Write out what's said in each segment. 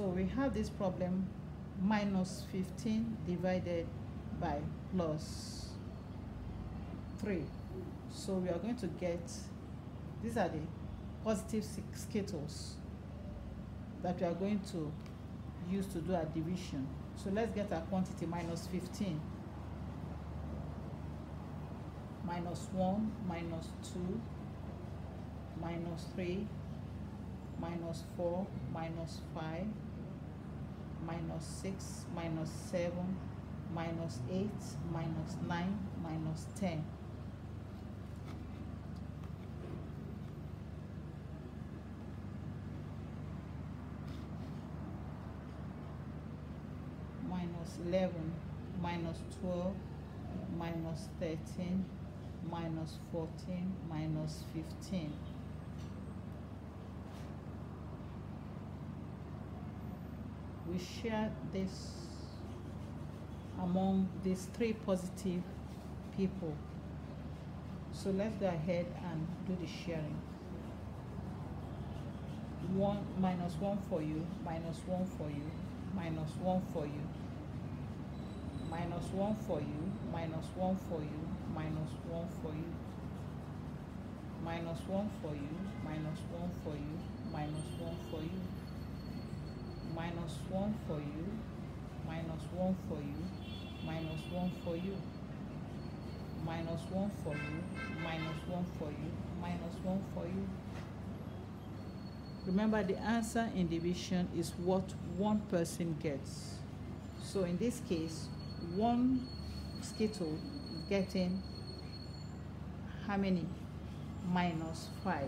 so we have this problem minus 15 divided by plus 3 so we are going to get these are the positive skittles that we are going to use to do our division. So let's get our quantity minus 15 minus 1 minus 2 minus 3 minus 4 minus 5 minus 6 minus 7 minus 8 minus 9 minus 10 minus 11 minus 12 minus 13 minus 14 minus 15 we share this among these three positive people. So let's go ahead and do the sharing. One minus one for you minus one for you minus one for you minus one for you minus one for you minus one for you minus one for you minus one for you minus 1 for you, minus 1 for you, minus 1 for you, minus 1 for you, minus 1 for you, minus 1 for you. Remember the answer in division is what one person gets. So in this case, one skittle is getting how many? Minus 5.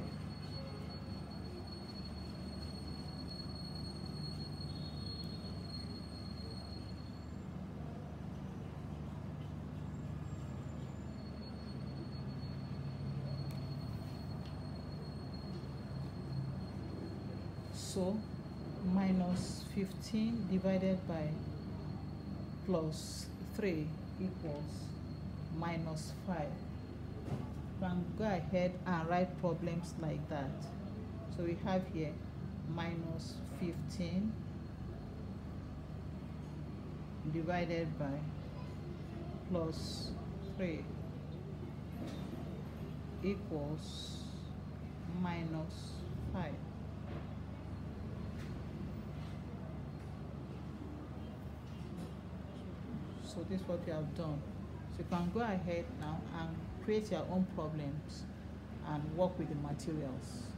So minus 15 divided by plus 3 equals minus 5 you can go ahead and write problems like that. So we have here minus 15 divided by plus 3 equals minus 5 so this is what you have done. So you can go ahead now and create your own problems and work with the materials